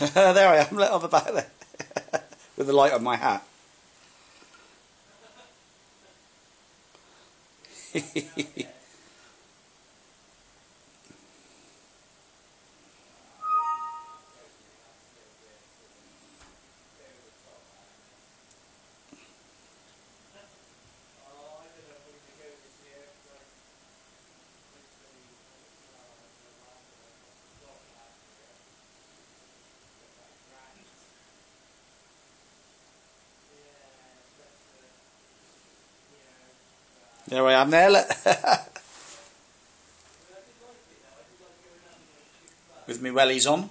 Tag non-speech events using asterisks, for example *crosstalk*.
*laughs* there I am, lit up about there. With the light on my hat. *laughs* There I am there. With me wellies on.